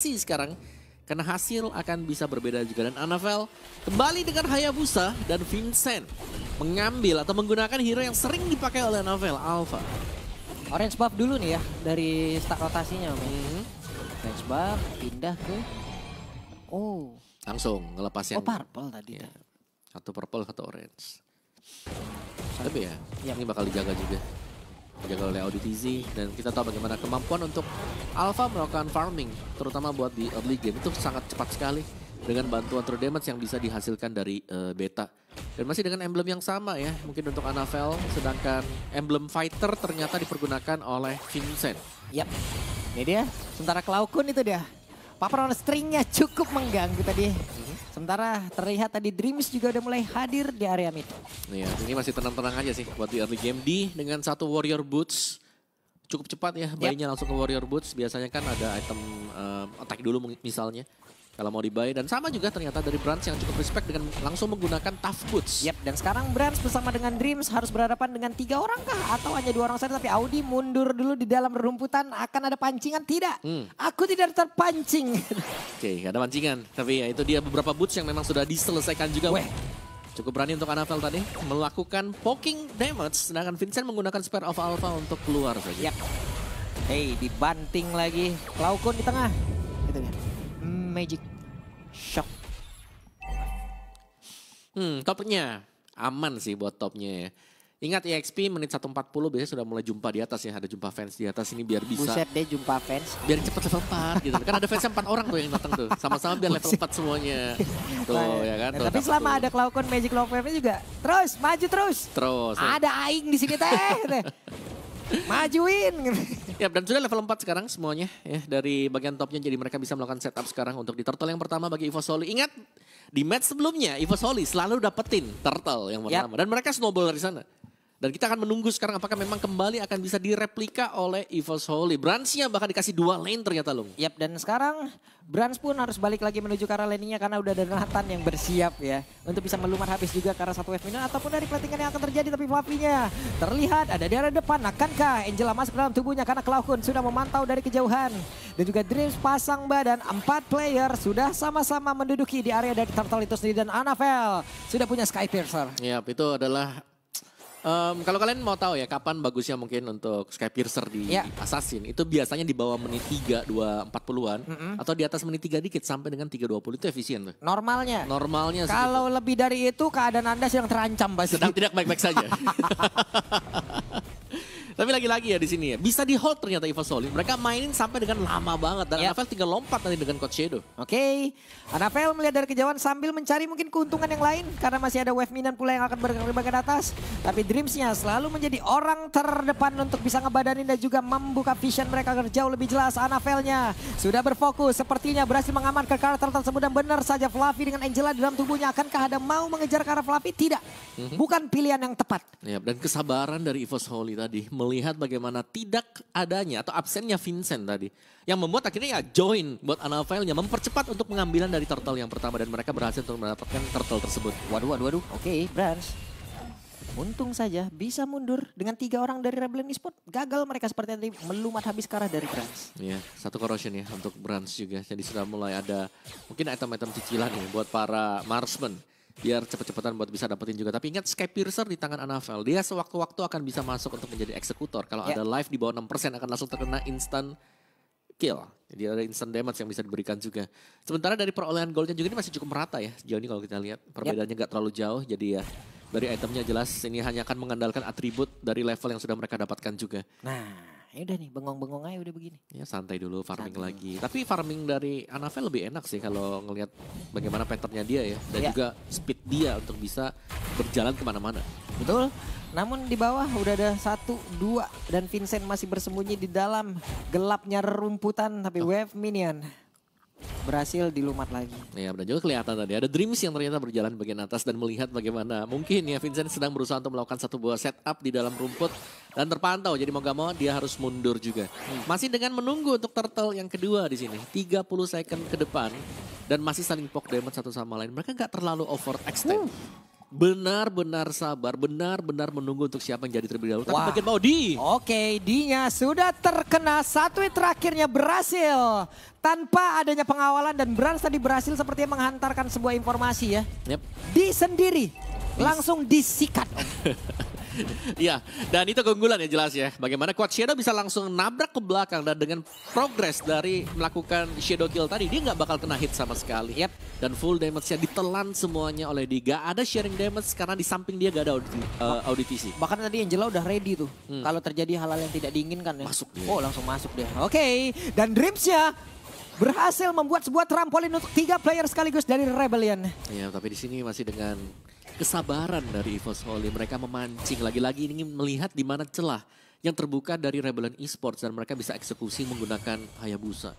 sih sekarang karena hasil akan bisa berbeda juga dan Anavel kembali dengan Hayabusa dan Vincent mengambil atau menggunakan hero yang sering dipakai oleh Anavel Alpha. Orange buff dulu nih ya dari start rotasinya. Om. Hmm, Orange buff pindah ke Oh, langsung ngelepas yang oh purple tadi. ya, satu purple satu orange. Tapi ya, Yap. ini bakal dijaga juga. Dijaga oleh Audi TZ dan kita tahu bagaimana kemampuan untuk Alpha melakukan farming terutama buat di early game itu sangat cepat sekali dengan bantuan true damage yang bisa dihasilkan dari eh, beta. Dan masih dengan emblem yang sama ya, mungkin untuk Anavel sedangkan emblem fighter ternyata dipergunakan oleh Vincent. Yap. Ini dia. Sementara Klaukun itu dia. Paparan stringnya cukup mengganggu tadi. Sementara terlihat tadi Dreams juga udah mulai hadir di area mid. Ya, ini masih tenang-tenang aja sih buat di early game D dengan satu warrior boots. Cukup cepat ya, bayinya langsung ke warrior boots. Biasanya kan ada item um, attack dulu misalnya. Kalau mau dibuy dan sama juga ternyata dari Branch yang cukup respect dengan langsung menggunakan tough boots. Yap, dan sekarang Brands bersama dengan Dreams harus berhadapan dengan tiga orang kah? Atau hanya dua orang saja? Tapi Audi mundur dulu di dalam rumputan. Akan ada pancingan? Tidak. Hmm. Aku tidak terpancing. Oke, gak ada pancingan. Tapi ya itu dia beberapa boots yang memang sudah diselesaikan juga. Weh. Cukup berani untuk Anavel tadi melakukan poking damage sedangkan Vincent menggunakan Spare of Alpha untuk keluar saja. Yap. Hey, dibanting lagi. Klaukun di tengah. Itu dia. Magic Shock. Hmm, topnya aman sih buat topnya ya. Ingat EXP menit 140 biasanya sudah mulai jumpa di atas ya, ada jumpa fans di atas ini biar bisa Buset deh jumpa fans. biar cepet level 4 gitu. Kan ada fansnya 4 orang tuh yang datang tuh. Sama-sama biar level 4 semuanya. Tuh ya kan. Nah, tuh, tapi selama tuh. ada Klaukun Magic Love Wave juga terus maju terus. terus. ya. Ada aing di sini teh. teh. Majuin. Ya dan sudah level 4 sekarang semuanya ya dari bagian topnya jadi mereka bisa melakukan setup sekarang untuk di turtle yang pertama bagi Evo Soli. Ingat di match sebelumnya Evo Soli selalu dapetin turtle yang pertama dan mereka snowball dari sana. Dan kita akan menunggu sekarang apakah memang kembali akan bisa direplika oleh Evo Soli. Branch-nya bahkan dikasih dua lane ternyata loh. Yap, dan sekarang Brands pun harus balik lagi menuju ke arah laning-nya karena udah ada Nathan yang bersiap ya. Untuk bisa melumat habis juga ke arah satu wave minion ataupun dari platingan yang akan terjadi. Tapi Fluffy-nya terlihat ada di arah depan. Akankah Angela masuk ke dalam tubuhnya karena Klaukun sudah memantau dari kejauhan. Dan juga Dreams pasang badan. Empat player sudah sama-sama menduduki di area dari Turtle itu sendiri. Dan Anavel sudah punya Sky Piercer. Ya itu adalah Em, kalau kalian mau tahu ya kapan bagusnya mungkin untuk Sky Piercer di, Ya. Assassin itu biasanya di bawah menit 3, 2, 40-an atau di atas menit 3 dikit sampai dengan 3.20 itu efisien tuh. Normalnya. Normalnya. Kalau lebih dari itu keadaan Anda sedang terancam pasti. sedang tidak baik-baik saja. Tapi lagi-lagi ya di sini ya, bisa di hold ternyata Eva Soli. Mereka mainin sampai dengan lama banget dan Yap. Anavel tinggal lompat nanti dengan Coach Shadow. Oke, Anavel melihat dari kejauhan sambil mencari mungkin keuntungan yang lain karena masih ada wave minion pula yang akan bergerak di bagian atas. Tapi Dreamsnya selalu menjadi orang terdepan untuk bisa ngebadanin dan juga membuka vision mereka agar jauh lebih jelas. Anavelnya sudah berfokus, sepertinya berhasil mengamankan karakter tersebut dan benar saja Fluffy dengan Angela di dalam tubuhnya. Akankah ada mau mengejar ke arah Fluffy? Tidak, bukan pilihan yang tepat. Ya, dan kesabaran dari Evos Holy tadi melihat bagaimana tidak adanya atau absennya Vincent tadi yang membuat akhirnya ya join buat Anavelnya mempercepat untuk pengambilan dari turtle yang pertama dan mereka berhasil untuk mendapatkan turtle tersebut. Waduh, waduh, waduh. Oke, Brans. Untung saja bisa mundur dengan tiga orang dari Rebellion Esport. Gagal mereka seperti tadi melumat habis ke arah dari Brans. Ya, satu corrosion ya untuk Brands juga. Jadi sudah mulai ada mungkin item-item cicilan nih buat para marksman. Biar cepet-cepetan buat bisa dapetin juga. Tapi ingat Sky Piercer di tangan Anavel. Dia sewaktu-waktu akan bisa masuk untuk menjadi eksekutor. Kalau Ya. ada live di bawah 6% akan langsung terkena instant kill. Jadi ada instant damage yang bisa diberikan juga. Sementara dari perolehan goldnya juga ini masih cukup merata ya. Sejauh ini kalau kita lihat perbedaannya nggak terlalu jauh. Jadi ya dari itemnya jelas ini hanya akan mengandalkan atribut dari level yang sudah mereka dapatkan juga. Nah, ya udah nih, bengong-bengong aja udah begini. Ya santai dulu farming Santai. lagi. Tapi farming dari Anavel lebih enak sih kalau ngelihat bagaimana patternnya dia ya. Dan Ya. juga speed dia untuk bisa berjalan ke mana-mana. Betul. Namun di bawah udah ada satu, dua. Dan Vincent masih bersembunyi di dalam gelapnya rerumputan. Tapi wave minion berhasil dilumat lagi. Ya dan juga kelihatan tadi ada Dreams yang ternyata berjalan bagian atas dan melihat bagaimana mungkin ya Vincent sedang berusaha untuk melakukan satu buah setup di dalam rumput dan terpantau. Jadi mau gak mau dia harus mundur juga. Masih dengan menunggu untuk turtle yang kedua di sini. 30 second ke depan dan masih saling poke damage satu sama lain. Mereka nggak terlalu overextend. Benar-benar sabar, benar-benar menunggu untuk siapa yang jadi terlebih dahulu. Tapi Wah. bagian bawah di. Oke, D-nya sudah terkena satu terakhirnya berhasil. Tanpa adanya pengawalan dan Brans tadi berhasil sepertinya menghantarkan sebuah informasi ya. Yep. Di sendiri langsung disikat. Iya, dan itu keunggulan ya jelas ya. Bagaimana Quad Shadow bisa langsung nabrak ke belakang dan dengan progress dari melakukan Shadow Kill tadi, dia nggak bakal kena hit sama sekali. Yep. Dan full damage-nya ditelan semuanya oleh dia. Gak ada sharing damage karena di samping dia gak ada audi, uh, auditisi. Bahkan tadi Angela udah ready tuh. Kalau terjadi hal-hal yang tidak diinginkan ya. Hmm. Masuk dia. Oh langsung masuk deh. Oke, dan Dreamsnya berhasil membuat sebuah trampolin untuk tiga player sekaligus dari Rebellion. Ya, tapi di sini masih dengan kesabaran dari EVOS Holy. Mereka memancing lagi-lagi ingin melihat di mana celah yang terbuka dari Rebellion Esports dan mereka bisa eksekusi menggunakan Hayabusa.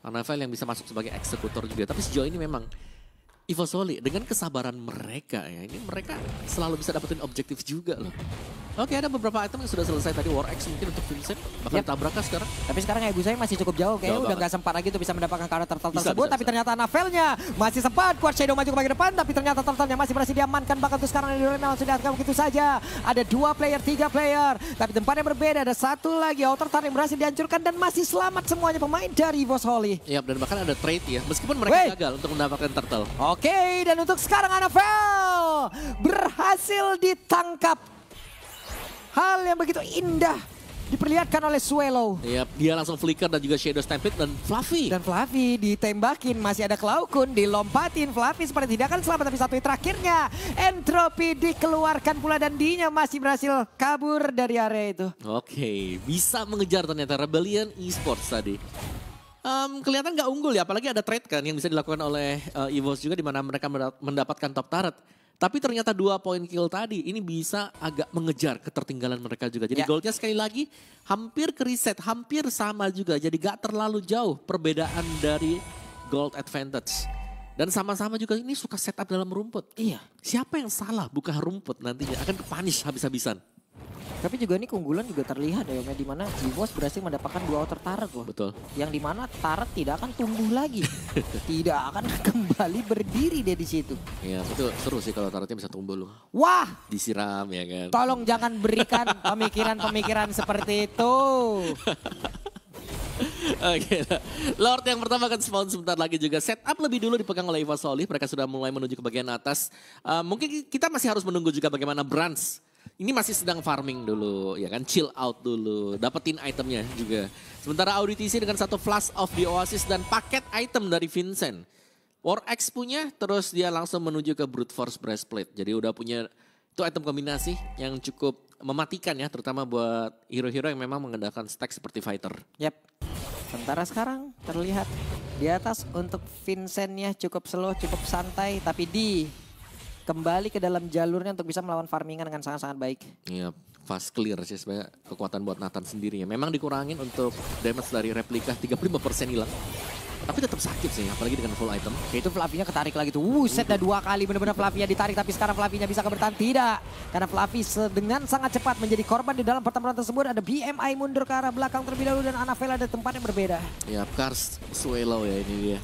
Anavel yang bisa masuk sebagai eksekutor juga. Tapi sejauh ini memang EVOS Holy dengan kesabaran mereka ya. Ini mereka selalu bisa dapetin objektif juga loh. Oke ada beberapa item yang sudah selesai tadi War X mungkin untuk Vincent. Bakal Yap. ditabrak kah sekarang? Tapi sekarang Ibu saya masih cukup jauh. Kayaknya Jauh udah nggak sempat lagi untuk bisa mendapatkan karakter turtle Bisa, tersebut. bisa, tapi bisa. ternyata Anavelnya masih sempat. Quad Shadow maju ke bagian depan. Tapi ternyata turtle-nya masih berhasil diamankan. Bahkan untuk sekarang dari memang sudah begitu saja. Ada dua player, tiga player. Tapi tempatnya berbeda. Ada satu lagi outer turret yang berhasil dihancurkan. Dan masih selamat semuanya pemain dari Vos Holy. Ya dan bahkan ada trade ya. Meskipun mereka Wait. gagal untuk mendapatkan turtle. Oke, dan untuk sekarang Anavel berhasil ditangkap. Hal yang begitu indah diperlihatkan oleh Swallow. Ya, dia langsung flicker dan juga shadow stampede dan Fluffy. Dan Fluffy ditembakin, masih ada Klaukun, dilompatin. Fluffy seperti tidak akan selamat, tapi satu terakhirnya. Entropy dikeluarkan pula dan Dinya masih berhasil kabur dari area itu. Oke, bisa mengejar ternyata Rebellion Esports tadi. Em, kelihatan nggak unggul ya, apalagi ada trade kan yang bisa dilakukan oleh eh, EVOS juga di mana mereka menda- mendapatkan top turret. Tapi ternyata dua poin kill tadi ini bisa agak mengejar ketertinggalan mereka juga. Jadi Ya. goldnya sekali lagi hampir ke reset, hampir sama juga. Jadi gak terlalu jauh perbedaan dari gold advantage. Dan sama-sama juga ini suka setup dalam rumput. Iya. Siapa yang salah buka rumput nantinya akan kepanish habis-habisan. Tapi juga ini keunggulan juga terlihat ya, di mana Vivos berhasil mendapatkan dua outer turret loh. Betul. Yang di mana turret tidak akan tumbuh lagi. tidak akan kembali berdiri dia di situ. Ya itu seru sih kalau turretnya bisa tumbuh loh. Wah, Disiram ya kan. tolong jangan berikan pemikiran-pemikiran seperti itu. Oke, Lord yang pertama akan spawn sebentar lagi juga. Setup lebih dulu dipegang oleh Iva Solih. Mereka sudah mulai menuju ke bagian atas. Eh, mungkin kita masih harus menunggu juga bagaimana Brans. Ini masih sedang farming dulu, ya kan? Chill out dulu, dapetin itemnya juga. Sementara Auditisi dengan satu flash of the Oasis dan paket item dari Vincent. War X punya, terus dia langsung menuju ke Brute Force Breastplate. Jadi udah punya itu item kombinasi yang cukup mematikan ya, terutama buat hero-hero yang memang mengandalkan stack seperti fighter. Yap. Sementara sekarang terlihat di atas untuk Vincentnya cukup slow, cukup santai, tapi di kembali ke dalam jalurnya untuk bisa melawan farmingan dengan sangat-sangat baik. Iya, fast clear sih sebenarnya kekuatan buat Nathan sendiri ya. Memang dikurangin untuk damage dari replika 35% hilang. Tapi tetap sakit sih, apalagi dengan full item. Itu Flavinya ketarik lagi tuh. Wuset dah dua kali benar-benar Flavia ditarik tapi sekarang Flavinya bisa bertahan tidak. Karena Flavi dengan sangat cepat menjadi korban di dalam pertempuran tersebut. Ada BMI mundur ke arah belakang terlebih dahulu dan Anavela ada tempat yang berbeda. Ya, Cars Swallow ya ini dia.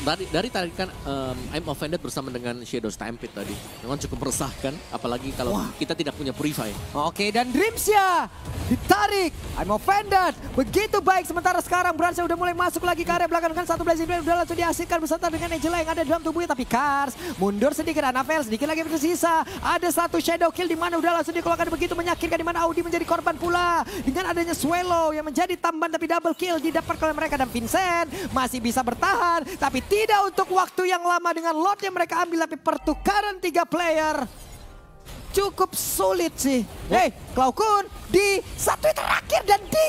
Dari, dari tarikan um, I'm Offended bersama dengan Shadow Stampede tadi. Memang cukup meresahkan, apalagi kalau kita tidak punya Purify. Oke dan Dreamsya ditarik. I'm offended. Begitu baik sementara sekarang Bransa udah mulai masuk lagi ke area belakang dengan satu Blazing Blade udah langsung dihasilkan beserta dengan Angela yang ada dalam tubuhnya. Tapi Kars mundur sedikit Anavel sedikit lagi tersisa. Ada satu Shadow Kill di mana udah langsung dikeluarkan begitu menyakitkan di mana Audi menjadi korban pula. Dengan adanya Swallow yang menjadi tambahan tapi double kill didapatkan oleh mereka dan Vincent masih bisa bertahan. Tapi tidak untuk waktu yang lama dengan lot yang mereka ambil tapi pertukaran tiga player cukup sulit sih. Hei, Klaukun di satu yang terakhir dan di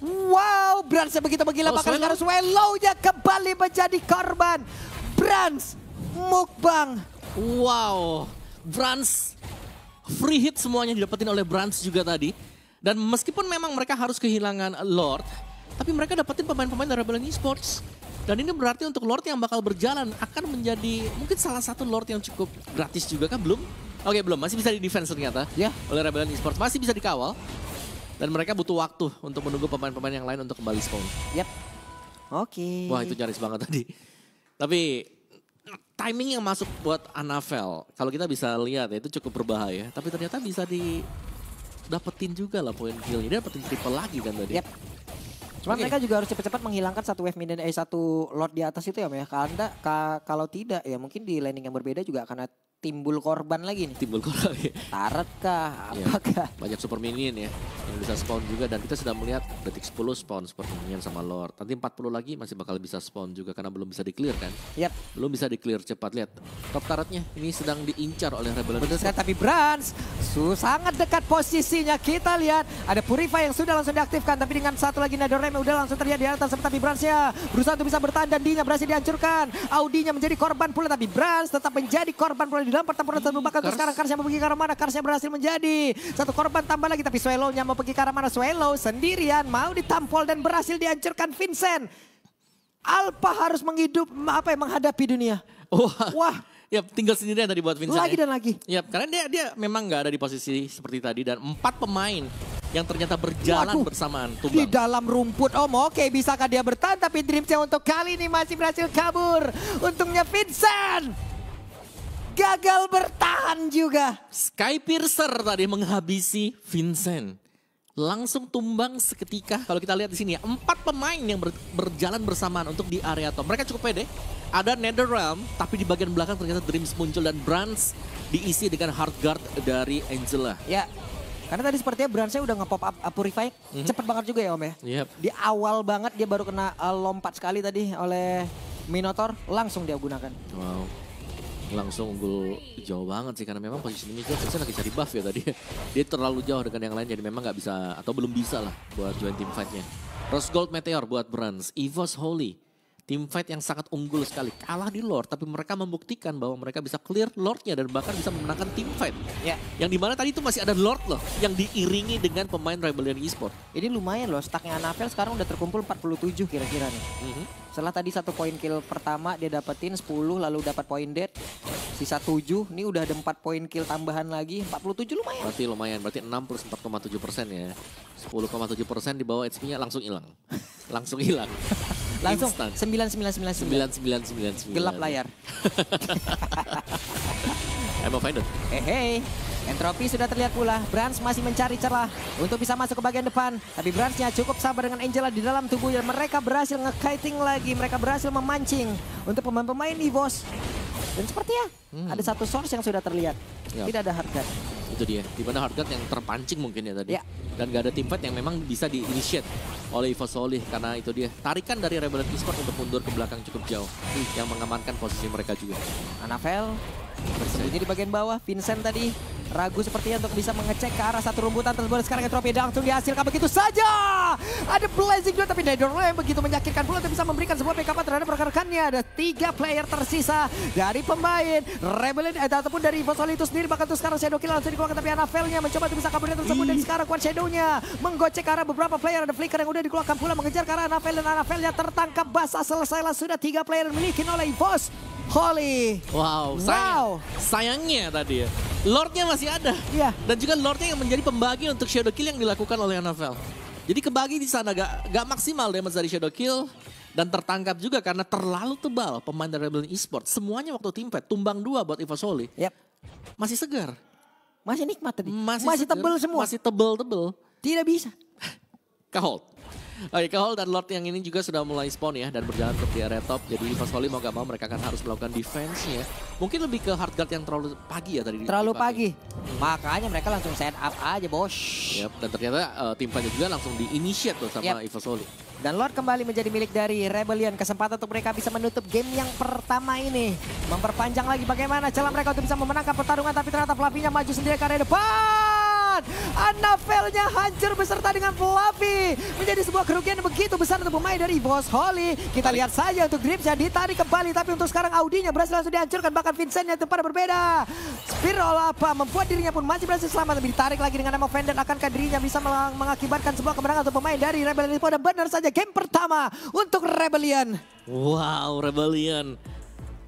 Wow, Brans begitu menggila Oh, bakal sekarang Swallow-nya kembali menjadi korban. Brans mukbang. Wow, Brans free hit semuanya didapetin oleh Brans juga tadi. Dan meskipun memang mereka harus kehilangan Lord, tapi mereka dapetin pemain-pemain dari Rebellion Esports. Dan ini berarti untuk Lord yang bakal berjalan akan menjadi mungkin salah satu Lord yang cukup gratis juga kan belum? Oke belum, masih bisa di defense ternyata Ya. oleh Rebellion Esports. Masih bisa dikawal. Dan mereka butuh waktu untuk menunggu pemain-pemain yang lain untuk kembali spawn. Yap. Oke. Wah itu nyaris banget tadi. Tapi timing yang masuk buat Anavel, kalau kita bisa lihat ya itu cukup berbahaya. Tapi ternyata bisa didapetin juga lah poin killnya. Dia dapetin triple lagi kan tadi. Yep. Cuman Oke. mereka juga harus cepat-cepat menghilangkan satu wave minion eh satu lord di atas itu ya, ya. Karena ka- kalau tidak ya mungkin di landing yang berbeda juga akan timbul korban lagi nih. Timbul korban ya. Taret kah? Iya. Apakah? Banyak super minion ya yang bisa spawn juga dan kita sudah melihat detik 10 spawn super minion sama lord. Nanti 40 lagi masih bakal bisa spawn juga karena belum bisa di clear kan. Yap. Belum bisa di clear cepat lihat. Top turretnya ini sedang diincar oleh Rebel Betul sekali, tapi Brans su sangat dekat posisinya. Kita lihat ada Purify yang sudah langsung diaktifkan, tapi dengan satu lagi Netherrealm udah langsung terlihat di atas. Tapi Bransnya berusaha untuk bisa bertahan dan D-nya berhasil dihancurkan. Audinya menjadi korban pula, tapi Brans tetap menjadi korban pula di dalam pertempuran tersebut. Kars. sekarang Karsnya pergi ke mana? Karsnya berhasil menjadi satu korban tambah lagi, tapi Swallow-nya mau pergi ke arah mana? Swallow sendirian mau ditampol dan berhasil dihancurkan Vincent. Alpha harus menghidup apa ya menghadapi dunia. Wah. Wah, Ya tinggal sendirian tadi buat Vincent. lagi ya. dan lagi. Ya, karena dia dia memang nggak ada di posisi seperti tadi dan empat pemain yang ternyata berjalan Waduh. bersamaan Di tumbang. dalam rumput Om, oke bisakah dia bertahan tapi Dreamsnya untuk kali ini masih berhasil kabur. Untungnya Vincent gagal bertahan juga. Sky Piercer tadi menghabisi Vincent. Langsung tumbang seketika. Kalau kita lihat di sini ya, empat pemain yang ber- berjalan bersamaan untuk di area top. Mereka cukup pede. Ada Netherrealm, tapi di bagian belakang ternyata Dreams muncul dan Brands diisi dengan hard guard dari Angela. Ya, karena tadi sepertinya Bransnya udah nge-pop up uh, Purify. Cepet banget juga ya Om ya. Yep. Di awal banget dia baru kena uh, lompat sekali tadi oleh Minotaur. Langsung dia gunakan. Wow. Langsung unggul jauh banget sih karena memang posisi ini Vincent lagi cari buff ya tadi. Dia terlalu jauh dengan yang lain jadi memang nggak bisa atau belum bisa lah buat join team fight-nya. Rose Gold Meteor buat Brands, Evos Holy. Team fight yang sangat unggul sekali. Kalah di Lord tapi mereka membuktikan bahwa mereka bisa clear Lordnya dan bahkan bisa memenangkan team fight. Ya, Yang di mana tadi itu masih ada Lord loh yang diiringi dengan pemain Rebellion Esport. ini lumayan loh. Stacknya Anavel sekarang udah terkumpul 47 kira-kira nih. Mhm. Setelah tadi satu poin kill pertama dia dapetin 10 lalu dapat poin dead. Sisa 7, ini udah ada 4 poin kill tambahan lagi. 47 lumayan. Berarti lumayan, berarti 6 plus 4,7 persen ya. 10,7 persen di bawah HP-nya langsung hilang. langsung hilang. Langsung Instan. 9999. 9999. Gelap layar. Emma Finder. Hehe. Entropi sudah terlihat pula. Brans masih mencari celah untuk bisa masuk ke bagian depan. Tapi Bransnya cukup sabar dengan Angela di dalam tubuhnya. Mereka berhasil nge-kiting lagi. Mereka berhasil memancing untuk pemain-pemain Evos. Dan sepertinya ada satu source yang sudah terlihat. Ya. Tidak ada harga. Itu dia. Di mana Hardguard yang terpancing mungkin ya tadi. Ya. Dan gak ada team fight yang memang bisa di-initiate oleh Ivo Solih. Karena itu dia. Tarikan dari Rebellion Esport untuk mundur ke belakang cukup jauh. Yang mengamankan posisi mereka juga. Anavel bersembunyi di bagian bawah. Vincent tadi ragu sepertinya untuk bisa mengecek ke arah satu rumputan tersebut. Sekarang Entropi langsung dihasilkan begitu saja. Ada Blazing juga tapi Netherrealm begitu menyakitkan pula untuk bisa memberikan sebuah backup terhadap rekan-rekannya. Ada tiga player tersisa dari pemain Rebellion eh, ataupun dari Evo Solid itu sendiri. Bahkan untuk sekarang Shadow Kill langsung dikeluarkan tapi Anavelnya mencoba untuk bisa kabur tersebut. Dan sekarang Quad Shadow-nya menggocek ke arah beberapa player. Ada Flicker yang udah dikeluarkan pula mengejar ke arah Anavel. Dan Anavelnya tertangkap basah selesailah sudah tiga player dimiliki oleh Evos. Holy. Wow, Wow. sayangnya tadi ya. Lordnya masih ada. Iya. Dan juga Lordnya yang menjadi pembagi untuk Shadow Kill yang dilakukan oleh Anavel. Jadi kebagi di sana gak, gak maksimal damage dari Shadow Kill. Dan tertangkap juga karena terlalu tebal pemain dari Rebellion Esports. Semuanya waktu tim fight, tumbang dua buat Ivo Soli. Yap. Masih segar. Masih nikmat tadi. Masih, Masih, segar, tebel semua. Masih tebel-tebel. Tidak bisa. Kahold. Oke, Kahold dan Lord yang ini juga sudah mulai spawn ya dan berjalan ke di area top. Jadi Vasoli mau gak mau mereka akan harus melakukan defense-nya. Mungkin lebih ke hard guard yang terlalu pagi ya tadi. Terlalu dipakai. pagi. Makanya mereka langsung set up aja bos. Yap, dan ternyata uh, tim fight juga langsung di-initiate tuh sama Soli. Dan Lord kembali menjadi milik dari Rebellion. Kesempatan untuk mereka bisa menutup game yang pertama ini. Memperpanjang lagi bagaimana celah mereka untuk bisa memenangkan pertarungan. Tapi ternyata Flavinya maju sendiri ke area depan. Anavelnya hancur beserta dengan Flavi. Menjadi sebuah kerugian yang begitu besar untuk pemain dari Boss Holly. Kita lihat saja untuk Dripsnya ditarik kembali. Tapi untuk sekarang Audinya berhasil langsung dihancurkan. Bahkan Vincentnya itu pada berbeda. Spiral apa membuat dirinya pun masih berhasil selamat. Tapi ditarik lagi dengan Emo Fender. Akankah dirinya bisa meng- mengakibatkan sebuah kemenangan untuk pemain dari Rebellion? Dan benar saja game pertama untuk Rebellion. Wow, Rebellion